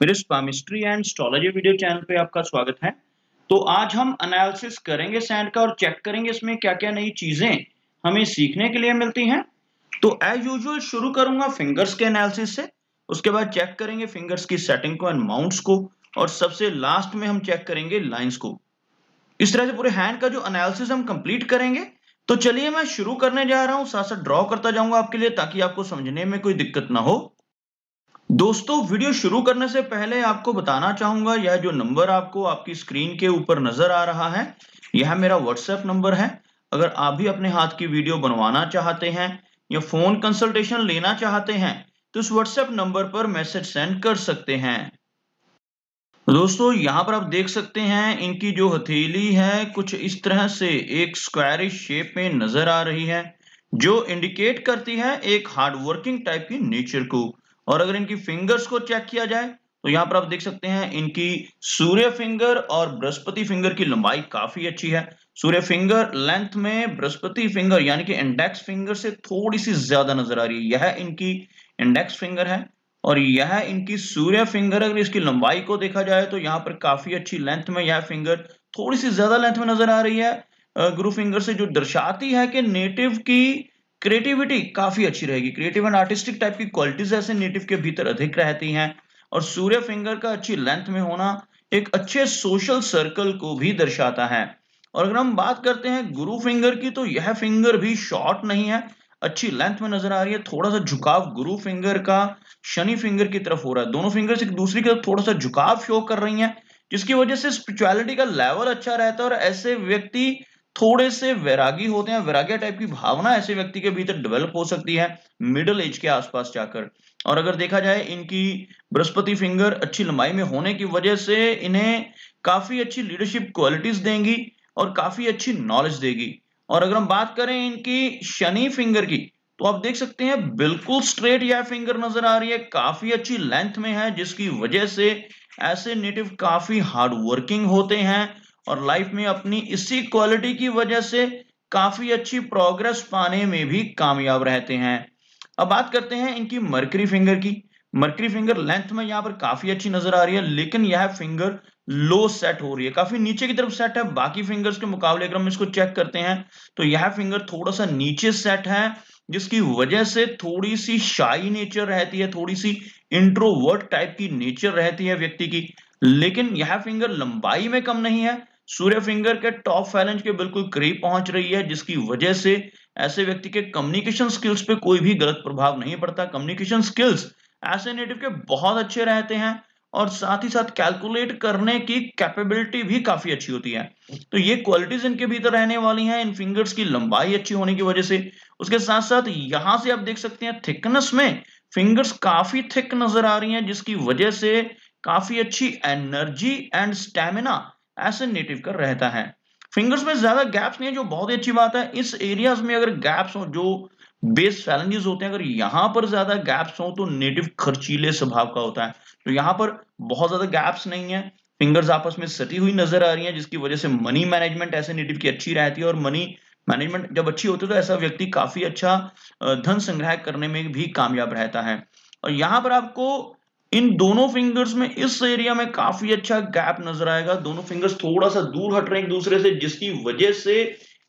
मेरे palmistry and astrology video channel पे आपका स्वागत है। तो आज हम एनालिसिस करेंगे सैंड का और चेक करेंगे इसमें क्या क्या नई चीज़ें हमें सीखने के लिए मिलती हैं। तो एज यूजुअल शुरू करूँगा फिंगर्स के एनालिसिस से, उसके बाद चेक करेंगे फिंगर्स की सेटिंग को एंड माउंट्स को, और सबसे लास्ट में हम चेक करेंगे लाइन्स को। इस तरह से पूरे हैंड का जो एनालिसिस हम कंप्लीट करेंगे तो चलिए मैं शुरू करने जा रहा हूँ साथ साथ ड्रॉ करता जाऊँगा आपके लिए ताकि आपको समझने में कोई दिक्कत ना हो। दोस्तों, वीडियो शुरू करने से पहले आपको बताना चाहूँगा, यह जो नंबर आपको आपकी स्क्रीन के ऊपर नज़र आ रहा है, यह मेरा व्हाट्सएप नंबर है। अगर आप भी अपने हाथ की वीडियो बनवाना चाहते हैं या फ़ोन कंसल्टेशन लेना चाहते हैं तो इस व्हाट्सएप नंबर पर मैसेज सेंड कर सकते हैं। दोस्तों, यहाँ पर आप देख सकते हैं, इनकी जो हथेली है, कुछ इस तरह से एक स्क्वायरिश शेप में नज़र आ रही है, जो इंडिकेट करती है एक हार्ड वर्किंग टाइप की नेचर को। और अगर इनकी फिंगर्स को चेक किया जाए तो यहाँ पर आप देख सकते हैं इनकी सूर्य फिंगर और बृहस्पति फिंगर की लंबाई काफ़ी अच्छी है। सूर्य फिंगर लेंथ में, बृहस्पति फिंगर यानी कि इंडेक्स फिंगर से थोड़ी सी ज़्यादा नज़र आ रही है। यह इनकी इंडेक्स फिंगर है और यह इनकी सूर्य फिंगर अगर इसकी लंबाई को देखा जाए तो यहाँ पर काफ़ी अच्छी लेंथ में यह फिंगर थोड़ी सी ज़्यादा लेंथ में नज़र आ रही है। गुरु फिंगर से जो दर्शाती है कि नेटिव की क्रिएटिविटी काफ़ी अच्छी रहेगी। क्रिएटिव एंड आर्टिस्टिक टाइप की क्वालिटीज ऐसे नेटिव के भीतर अधिक रहती हैं और सूर्य फिंगर का अच्छी लेंथ में होना एक अच्छे सोशल सर्कल को भी दर्शाता है। और अगर हम बात करते हैं गुरु फिंगर की तो यह फिंगर भी शॉर्ट नहीं है, अच्छी लेंथ में नज़र आ रही है। थोड़ा सा झुकाव गुरु फिंगर का शनि फिंगर की तरफ़ हो रहा है। दोनों फिंगर एक दूसरी की तरफ़ थोड़ा सा झुकाव शो कर रही हैं, जिसकी वजह से स्पिरिचुअलिटी का लेवल अच्छा रहता है और ऐसे व्यक्ति थोड़े से वैरागी होते हैं, वैराग्य टाइप की भावना ऐसे व्यक्ति के भीतर डेवलप हो सकती है मिडिल एज के आसपास जाकर। और अगर देखा जाए, इनकी बृहस्पति फिंगर अच्छी लंबाई में होने की वजह से इन्हें काफ़ी अच्छी लीडरशिप क्वालिटीज देंगी और काफ़ी अच्छी नॉलेज देगी। और अगर हम बात करें इनकी शनि फिंगर की तो आप देख सकते हैं, बिल्कुल स्ट्रेट यह फिंगर नज़र आ रही है, काफ़ी अच्छी लेंथ में है, जिसकी वजह से ऐसे नेटिव काफ़ी हार्ड वर्किंग होते हैं और लाइफ में अपनी इसी क्वालिटी की वजह से काफ़ी अच्छी प्रोग्रेस पाने में भी कामयाब रहते हैं। अब बात करते हैं इनकी मर्करी फिंगर की। मर्करी फिंगर लेंथ में यहाँ पर काफ़ी अच्छी नज़र आ रही है, लेकिन यह फिंगर लो सेट हो रही है। काफ़ी नीचे की तरफ़ सेट है, बाकी फिंगर्स के मुकाबले अगर हम इसको चेक करते हैं तो यह फिंगर थोड़ा सा नीचे सेट है, जिसकी वजह से थोड़ी सी शाई नेचर रहती है थोड़ी सी इंट्रोवर्ट टाइप की नेचर रहती है व्यक्ति की। लेकिन यह फिंगर लंबाई में कम नहीं है सूर्य फिंगर के टॉप फैलेंज के बिल्कुल करीब पहुँच रही है, जिसकी वजह से ऐसे व्यक्ति के कम्युनिकेशन स्किल्स पे कोई भी गलत प्रभाव नहीं पड़ता। कम्युनिकेशन स्किल्स ऐसे नेटिव के बहुत अच्छे रहते हैं और साथ ही साथ कैलकुलेट करने की कैपेबिलिटी भी काफ़ी अच्छी होती है। तो ये क्वालिटीज इनके भीतर रहने वाली हैं। इन फिंगर्स की लंबाई अच्छी होने की वजह से। उसके साथ साथ यहाँ से आप देख सकते हैं थिकनेस में फिंगर्स काफ़ी थिक नज़र आ रही हैं, जिसकी वजह से काफ़ी अच्छी एनर्जी एंड स्टेमिना ऐसे नेटिव का रहता है। फिंगर्स में ज़्यादा गैप्स नहीं है, जो बहुत ही अच्छी बात है। इस एरियाज़ में अगर गैप्स हो, जो बेस चैलेंजेस होते हैं, अगर यहाँ पर ज़्यादा गैप्स हो तो नेटिव खर्चीले स्वभाव का होता है। तो यहाँ पर बहुत ज़्यादा गैप्स नहीं है। फिंगर्स आपस में सटी हुई नज़र आ रही है, जिसकी वजह से मनी मैनेजमेंट ऐसे नेटिव की अच्छी रहती है, और मनी मैनेजमेंट जब अच्छी होती है तो ऐसा व्यक्ति काफ़ी अच्छा धन संग्रह करने में भी कामयाब रहता है। और यहाँ पर आपको इन दोनों फिंगर्स में इस एरिया में काफ़ी अच्छा गैप नज़र आएगा। दोनों फिंगर्स थोड़ा सा दूर हट रहे हैं एक दूसरे से, जिसकी वजह से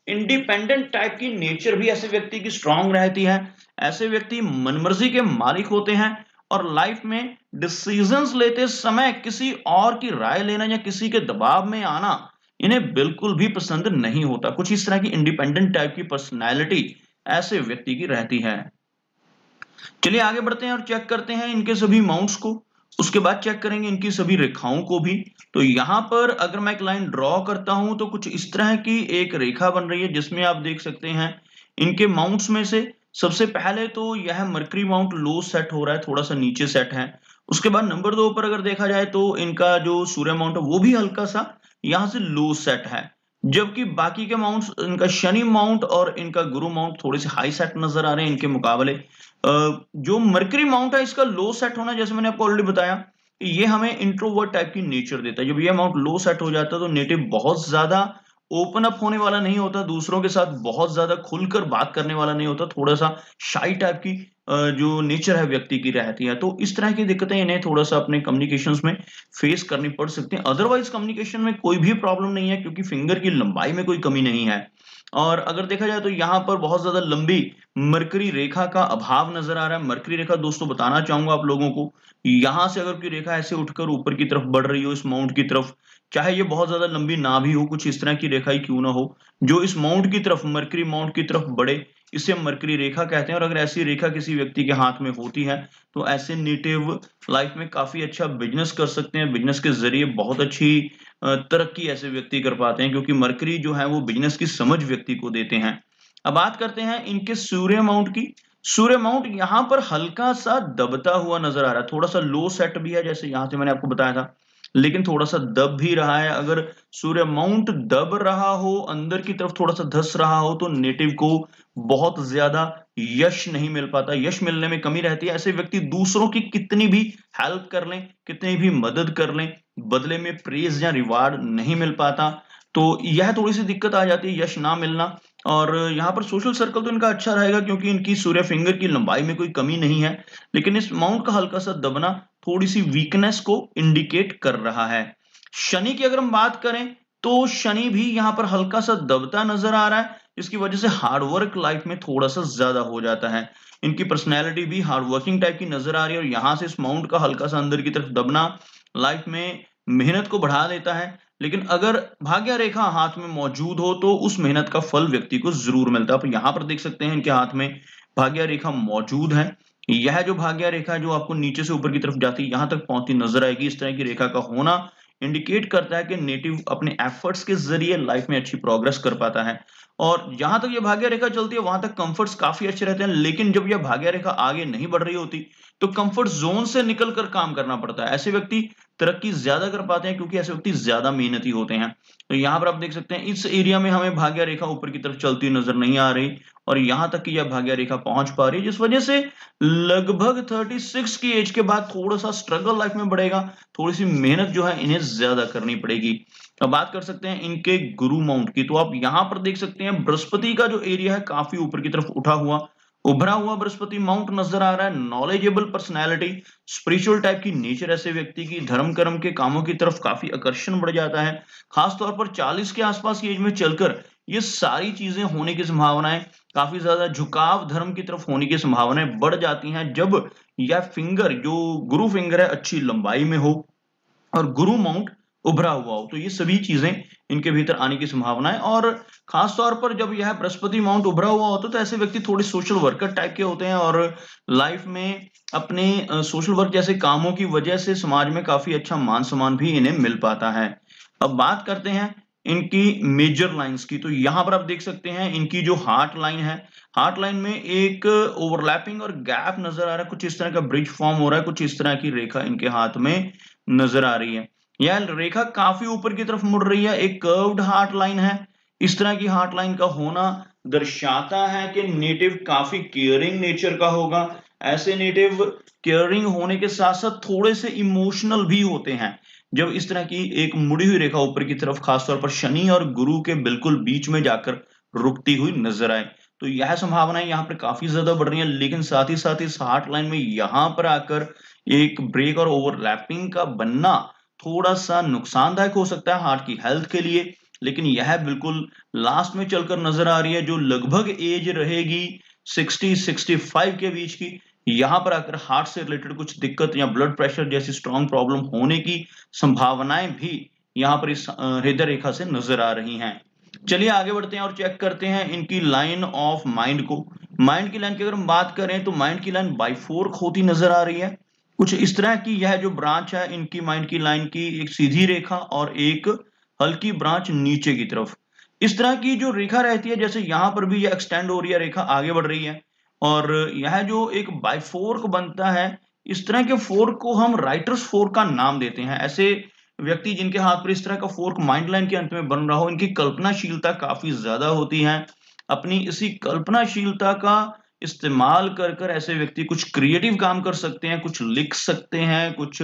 इंडिपेंडेंट टाइप की नेचर भी ऐसे व्यक्ति की स्ट्रांग रहती है। ऐसे व्यक्ति मनमर्जी के मालिक होते हैं और लाइफ में डिसीजंस लेते समय किसी और की राय लेना या किसी के दबाव में आना इन्हें बिल्कुल भी पसंद नहीं होता। कुछ इस तरह की इंडिपेंडेंट टाइप की पर्सनैलिटी ऐसे व्यक्ति की रहती है। चलिए आगे बढ़ते हैं और चेक करते हैं इनके सभी माउंट्स को। उसके बाद चेक करेंगे इनकी सभी रेखाओं को भी। तो यहाँ पर अगर मैं एक लाइन ड्रॉ करता हूँ तो कुछ इस तरह की एक रेखा बन रही है, जिसमें आप देख सकते हैं इनके माउंट्स में से सबसे पहले तो यह मर्करी माउंट लो सेट हो रहा है, थोड़ा सा नीचे सेट है। उसके बाद नंबर दो पर अगर देखा जाए तो इनका जो सूर्य माउंट है, वो भी हल्का सा यहाँ से लो सेट है। जबकि बाकी के माउंट इनका शनि माउंट और इनका गुरु माउंट थोड़े से हाई सेट नज़र आ रहे हैं इनके मुकाबले। जो मर्करी माउंट है, इसका लो सेट होना, जैसे मैंने आपको ऑलरेडी बताया, ये हमें इंट्रोवर्ट टाइप की नेचर देता है। जब ये माउंट लो सेट हो जाता है तो नेटिव बहुत ज़्यादा ओपन अप होने वाला नहीं होता, दूसरों के साथ बहुत ज़्यादा खुलकर बात करने वाला नहीं होता थोड़ा सा शाई टाइप की जो नेचर है व्यक्ति की रहती है। तो इस तरह की दिक्कतें इन्हें थोड़ा सा अपने कम्युनिकेशन में फेस करनी पड़ सकती है। अदरवाइज़ कम्युनिकेशन में कोई भी प्रॉब्लम नहीं है, क्योंकि फिंगर की लंबाई में कोई कमी नहीं है। और अगर देखा जाए तो यहाँ पर बहुत ज़्यादा लंबी मरकरी रेखा का अभाव नज़र आ रहा है। मरकरी रेखा दोस्तों बताना चाहूँगा आप लोगों को, यहाँ से अगर कोई रेखा ऐसे उठकर ऊपर की तरफ़ बढ़ रही हो, इस माउंट की तरफ़ चाहे ये बहुत ज़्यादा लंबी ना भी हो, कुछ इस तरह की रेखा ही क्यों ना हो, जो इस माउंट की तरफ़ मरकरी माउंट की तरफ़ बढ़े, इसे मरकरी रेखा कहते हैं, और अगर ऐसी रेखा किसी व्यक्ति के हाथ में होती है तो ऐसे नेटिव लाइफ में काफ़ी अच्छा बिज़नेस कर सकते हैं बिज़नेस के ज़रिए बहुत अच्छी तरक्की ऐसे व्यक्ति कर पाते हैं, क्योंकि मरकरी जो है वो बिज़नेस की समझ व्यक्ति को देते हैं। अब बात करते हैं इनके सूर्य माउंट की। सूर्य माउंट यहाँ पर हल्का सा दबता हुआ नज़र आ रहा है, थोड़ा सा लो सेट भी है, जैसे यहाँ से मैंने आपको बताया था। लेकिन थोड़ा सा दब भी रहा है। अगर सूर्य माउंट दब रहा हो, अंदर की तरफ़ थोड़ा सा धस रहा हो तो नेटिव को बहुत ज़्यादा यश नहीं मिल पाता। यश मिलने में कमी रहती है। ऐसे व्यक्ति दूसरों की कितनी भी हेल्प कर लें, कितनी भी मदद कर लें, बदले में प्रेज या रिवार्ड नहीं मिल पाता। तो यह थोड़ी सी दिक्कत आ जाती है, यश ना मिलना। और यहाँ पर सोशल सर्कल तो इनका अच्छा रहेगा, क्योंकि इनकी सूर्य फिंगर की लंबाई में कोई कमी नहीं है। लेकिन इस माउंट का हल्का सा दबना थोड़ी सी वीकनेस को इंडिकेट कर रहा है। शनि की अगर हम बात करें तो शनि भी यहाँ पर हल्का सा दबता नज़र आ रहा है इसकी वजह से हार्डवर्क लाइफ में थोड़ा सा ज़्यादा हो जाता है। इनकी पर्सनैलिटी भी हार्डवर्किंग टाइप की नज़र आ रही है और यहाँ से इस माउंट का हल्का सा अंदर की तरफ़ दबना लाइफ में मेहनत को बढ़ा देता है। लेकिन अगर भाग्य रेखा हाथ में मौजूद हो तो उस मेहनत का फल व्यक्ति को ज़रूर मिलता है। आप यहाँ पर देख सकते हैं इनके हाथ में भाग्य रेखा मौजूद है। यह जो भाग्य रेखा जो आपको नीचे से ऊपर की तरफ़ जाती है, यहाँ तक पहुँचती नज़र आएगी, इस तरह की रेखा का होना इंडिकेट करता है कि नेटिव अपने एफर्ट्स के ज़रिए लाइफ में अच्छी प्रोग्रेस कर पाता है। और जहाँ तक यह भाग्य रेखा चलती है, वहाँ तक कंफर्ट्स काफ़ी अच्छे रहते हैं, लेकिन जब यह भाग्य रेखा आगे नहीं बढ़ रही होती तो कंफर्ट जोन से निकलकर काम करना पड़ता है। ऐसे व्यक्ति तरक्की ज़्यादा कर पाते हैं क्योंकि ऐसे व्यक्ति ज़्यादा मेहनती होते हैं। तो यहाँ पर आप देख सकते हैं, इस एरिया में हमें भाग्य रेखा ऊपर की तरफ़ चलती नज़र नहीं आ रही और यहाँ तक कि यह भाग्य रेखा पहुँच पा रही है, जिस वजह से लगभग 36 की एज के बाद थोड़ा सा स्ट्रगल लाइफ में बढ़ेगा। थोड़ी सी मेहनत जो है इन्हें ज़्यादा करनी पड़ेगी। अब बात कर सकते हैं इनके गुरु माउंट की। तो आप यहाँ पर देख सकते हैं, बृहस्पति का जो एरिया है, काफ़ी ऊपर की तरफ़ उठा हुआ। उभरा हुआ बृहस्पति माउंट नज़र आ रहा है। नॉलेजेबल पर्सनैलिटी स्पिरिचुअल टाइप की नेचर ऐसे व्यक्ति की धर्म कर्म के कामों की तरफ़ काफ़ी आकर्षण बढ़ जाता है। खासतौर पर 40 के आसपास की एज में चलकर ये सारी चीज़ें होने की संभावनाएँ, काफ़ी ज़्यादा झुकाव धर्म की तरफ़ होने की संभावनाएँ बढ़ जाती हैं जब यह फिंगर जो गुरु फिंगर है, अच्छी लंबाई में हो। और गुरु माउंट उभरा हुआ हो। तो ये सभी चीज़ें इनके भीतर आने की संभावना है और खास तौर पर जब यह बृहस्पति माउंट उभरा हुआ होता है तो ऐसे व्यक्ति थोड़े सोशल वर्कर टाइप के होते हैं और लाइफ में अपने सोशल वर्क जैसे कामों की वजह से समाज में काफ़ी अच्छा मान सम्मान भी इन्हें मिल पाता है। अब बात करते हैं इनकी मेजर लाइंस की। तो यहाँ पर आप देख सकते हैं इनकी जो हार्ट लाइन है, हार्ट लाइन में एक ओवरलैपिंग और गैप नज़र आ रहा है। कुछ इस तरह का ब्रिज फॉर्म हो रहा है, कुछ इस तरह की रेखा इनके हाथ में नज़र आ रही है। यह रेखा काफ़ी ऊपर की तरफ़ मुड़ रही है, एक कर्व्ड हार्ट लाइन है। इस तरह की हार्ट लाइन का होना दर्शाता है कि नेटिव काफ़ी केयरिंग नेचर का होगा। ऐसे नेटिव केयरिंग होने के साथ साथ थोड़े से इमोशनल भी होते हैं। जब इस तरह की एक मुड़ी हुई रेखा ऊपर की तरफ़, खासतौर पर शनि और गुरु के बिल्कुल बीच में जाकर रुकती हुई नज़र आए। तो यह संभावनाएँ यहाँ पर काफ़ी ज़्यादा बढ़ रही है, लेकिन साथ ही साथ इस हार्ट लाइन में यहाँ पर आकर एक ब्रेक और ओवरलैपिंग का बनना थोड़ा सा नुकसानदायक हो सकता है हार्ट की हेल्थ के लिए, लेकिन यह बिल्कुल लास्ट में चलकर नज़र आ रही है, जो लगभग एज रहेगी 60 65 के बीच की। यहाँ पर आकर हार्ट से रिलेटेड कुछ दिक्कत या ब्लड प्रेशर जैसी स्ट्रॉन्ग प्रॉब्लम होने की संभावनाएँ भी यहाँ पर इस हृदय रेखा से नज़र आ रही हैं। चलिए आगे बढ़ते हैं और चेक करते हैं इनकी लाइन ऑफ़ माइंड को। माइंड की लाइन की अगर हम बात करें तो माइंड की लाइन बाइफोर्क होती नज़र आ रही है। कुछ इस तरह की यह जो ब्रांच है, इनकी माइंड की लाइन की एक सीधी रेखा और एक हल्की ब्रांच नीचे की तरफ़। इस तरह की जो रेखा रहती है, जैसे यहाँ पर भी यह एक्सटेंड हो रही है, रेखा आगे बढ़ रही है, और यह जो एक बाइफोर्क बनता है, इस तरह के फोर्क को हम राइटर्स फोर्क का नाम देते हैं। ऐसे व्यक्ति जिनके हाथ पर इस तरह का फोर्क माइंड लाइन के अंत में बन रहा हो, इनकी कल्पनाशीलता काफ़ी ज़्यादा होती है। अपनी इसी कल्पनाशीलता का इस्तेमाल कर कर ऐसे व्यक्ति कुछ क्रिएटिव काम कर सकते हैं, कुछ लिख सकते हैं, कुछ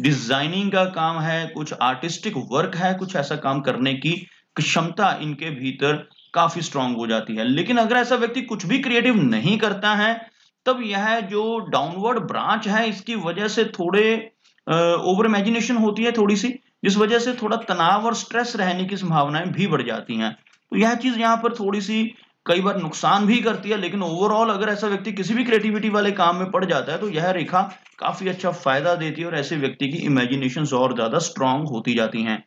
डिज़ाइनिंग का काम है, कुछ आर्टिस्टिक वर्क है, कुछ ऐसा काम करने की क्षमता इनके भीतर काफ़ी स्ट्रांग हो जाती है। लेकिन अगर ऐसा व्यक्ति कुछ भी क्रिएटिव नहीं करता है, तब यह जो डाउनवर्ड ब्रांच है, इसकी वजह से थोड़े ओवर इमेजिनेशन होती है थोड़ी सी, जिस वजह से थोड़ा तनाव और स्ट्रेस रहने की संभावनाएँ भी बढ़ जाती हैं। तो यह चीज़ यहाँ पर थोड़ी सी कई बार नुकसान भी करती है, लेकिन ओवरऑल अगर ऐसा व्यक्ति किसी भी क्रिएटिविटी वाले काम में पड़ जाता है तो यह रेखा काफ़ी अच्छा फ़ायदा देती है और ऐसे व्यक्ति की इमेजिनेशन और ज़्यादा स्ट्रांग होती जाती हैं।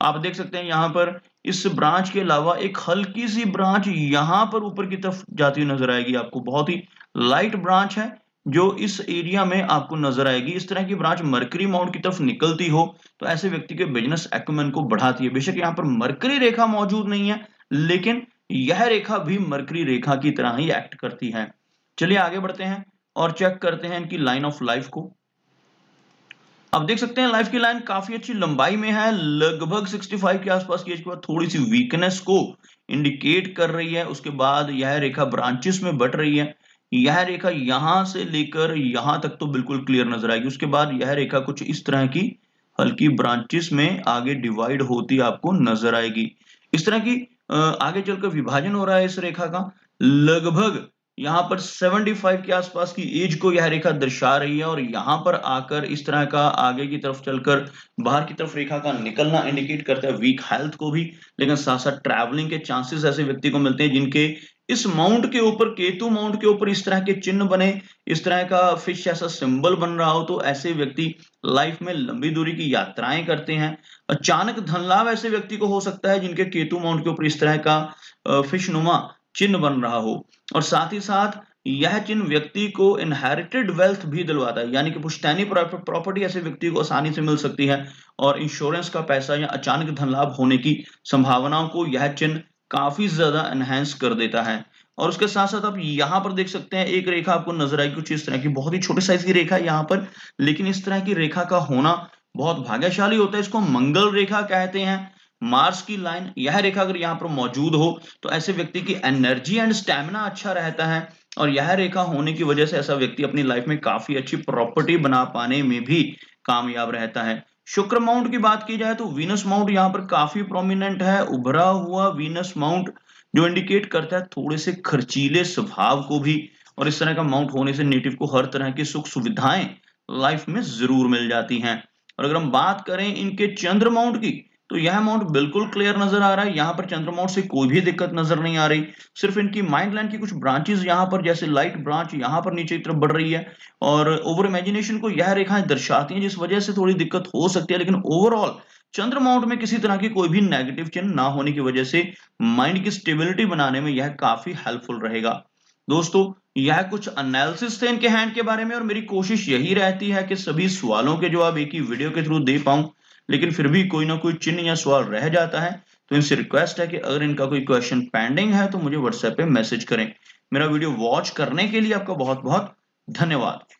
आप देख सकते हैं यहाँ पर इस ब्रांच के अलावा एक हल्की सी ब्रांच यहाँ पर ऊपर की तरफ़ जाती हुई नज़र आएगी आपको। बहुत ही लाइट ब्रांच है, जो इस एरिया में आपको नज़र आएगी। इस तरह की ब्रांच मरकरी माउंट की तरफ़ निकलती हो तो ऐसे व्यक्ति के बिज़नेस एक्मेंट को बढ़ाती है। बेशक यहाँ पर मरकरी रेखा मौजूद नहीं है, लेकिन यह रेखा भी मरकरी रेखा की तरह ही एक्ट करती है। चलिए आगे बढ़ते हैं और चेक करते हैं इनकी लाइन ऑफ़ लाइफ को। अब देख सकते हैं लाइफ की लाइन काफ़ी अच्छी लंबाई में है, लगभग 65 के आसपास की के बाद थोड़ी सी वीकनेस को इंडिकेट कर रही है। उसके बाद यह रेखा ब्रांचेस में बट रही है। यह रेखा यहाँ से लेकर यहाँ तक तो बिल्कुल क्लियर नज़र आएगी। उसके बाद यह रेखा कुछ इस तरह की हल्की ब्रांचेस में आगे डिवाइड होती आपको नज़र आएगी। इस तरह की आगे चलकर विभाजन हो रहा है इस रेखा का। लगभग यहाँ पर 75 के आसपास की एज को यह रेखा दर्शा रही है और यहाँ पर आकर इस तरह का आगे की तरफ़ चलकर बाहर की तरफ़ रेखा का निकलना इंडिकेट करता है वीक हेल्थ को भी। लेकिन साथ साथ ट्रैवलिंग के चांसेस ऐसे व्यक्ति को मिलते हैं जिनके इस माउंट के ऊपर, केतु माउंट के ऊपर इस तरह के चिन्ह बने, इस तरह का फ़िश ऐसा सिंबल बन रहा हो तो ऐसे व्यक्ति लाइफ में लंबी दूरी की यात्राएँ करते हैं। अचानक धन लाभ ऐसे व्यक्ति को हो सकता है, जिनके केतु माउंट के ऊपर इस तरह का फ़िश नुमा चिन्ह बन रहा हो। और साथ ही साथ, यह चिन्ह व्यक्ति को इनहेरिटेड वेल्थ भी दिलवाता है, यानी कि पुश्तैनी प्रॉपर्टी ऐसे व्यक्ति को आसानी से मिल सकती है, और इंश्योरेंस का पैसा या अचानक धन लाभ होने की संभावनाओं को यह चिन्ह काफ़ी ज़्यादा एनहेंस कर देता है। और उसके साथ साथ आप यहाँ पर देख सकते हैं, एक रेखा आपको नज़र आएगी कुछ इस तरह की, बहुत ही छोटे साइज़ की रेखा है यहाँ पर, लेकिन इस तरह की रेखा का होना बहुत भाग्यशाली होता है। इसको मंगल रेखा कहते हैं मार्स की लाइन यह रेखा अगर यहाँ पर मौजूद हो तो ऐसे व्यक्ति की एनर्जी एंड स्टेमिना अच्छा रहता है। और यह रेखा होने की वजह से ऐसा व्यक्ति अपनी लाइफ में काफ़ी अच्छी प्रॉपर्टी बना पाने में भी कामयाब रहता है। शुक्र माउंट की बात की जाए तो वीनस माउंट यहाँ पर काफ़ी प्रोमिनेंट है, उभरा हुआ वीनस माउंट जो इंडिकेट करता है थोड़े से खर्चीले स्वभाव को भी और इस तरह का माउंट होने से नेटिव को हर तरह की सुख सुविधाएँ लाइफ में ज़रूर मिल जाती हैं। और अगर हम बात करें इनके चंद्र माउंट की तो यह अमाउंट बिल्कुल क्लियर नज़र आ रहा है। यहाँ पर चंद्रमाउंट से कोई भी दिक्कत नज़र नहीं आ रही। सिर्फ़ इनकी माइंड लाइन की कुछ ब्रांचेस यहाँ पर, जैसे लाइट ब्रांच यहाँ पर नीचे की तरफ़ बढ़ रही है। और ओवर इमेजिनेशन को यह रेखाएँ दर्शाती हैं, जिस वजह से थोड़ी दिक्कत हो सकती है। लेकिन ओवरऑल चंद्रमाउंट में किसी तरह की कोई भी नेगेटिव चिन्ह ना होने की वजह से माइंड की स्टेबिलिटी बनाने में यह काफ़ी हेल्पफुल रहेगा। दोस्तों, यह कुछ एनालिसिस थे इनके हैंड के बारे में और मेरी कोशिश यही रहती है कि सभी सवालों के जवाब एक ही वीडियो के थ्रू दे पाऊँ। लेकिन फिर भी कोई ना कोई चिन्ह या सवाल रह जाता है। तो इनसे रिक्वेस्ट है कि अगर इनका कोई क्वेश्चन पेंडिंग है तो मुझे व्हाट्सएप पे मैसेज करें। मेरा वीडियो वॉच करने के लिए आपका बहुत बहुत धन्यवाद।